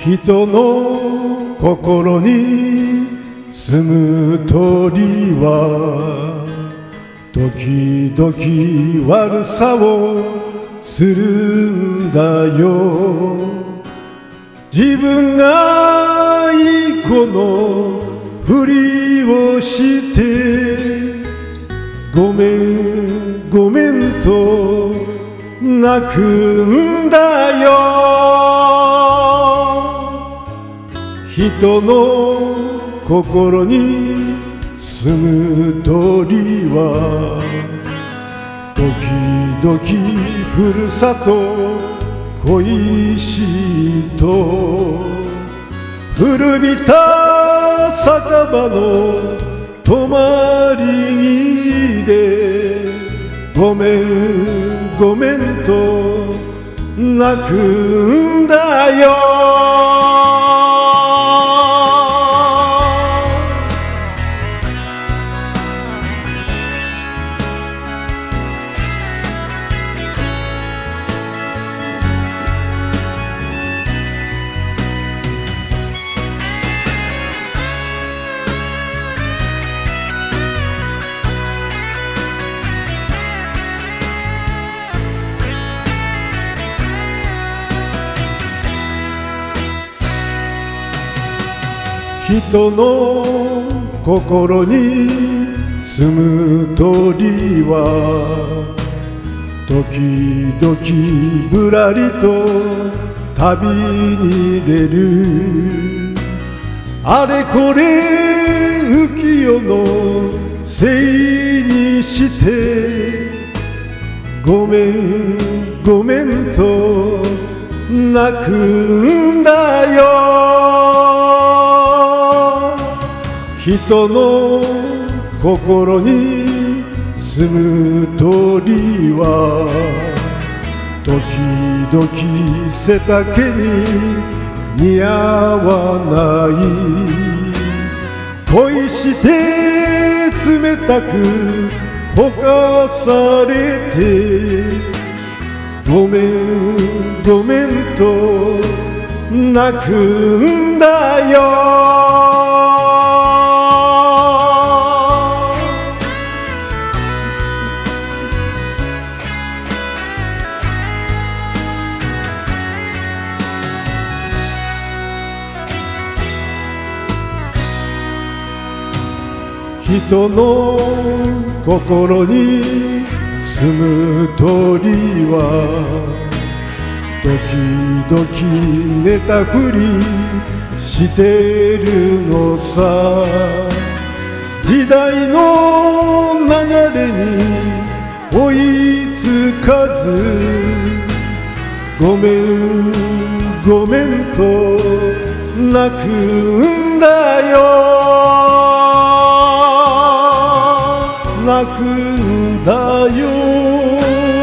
人の心に住む鳥は時々悪さをするんだよ。自分がいい子のふりをしてごめんごめんと泣くんだよ。人の心に住む鳥は時々ふるさと恋しいと。古びた酒場の泊まり木でごめんごめんと泣くんだよ。人の心に住む鳥は時々ぶらりと旅に出る。あれこれ浮世のせいにしてごめんごめんと泣くんだよ。人の心に住む鳥は時々背丈に似合わない。恋して冷たくほかされてごめんごめんと泣くんだよ。人の心に住む鳥は時々寝たふりしてるのさ。時代の流れに追いつかず。ごめんごめんと泣くんだよ。泣くんだよ